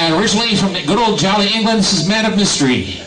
And originally from good old jolly England, this is Man of Mystery.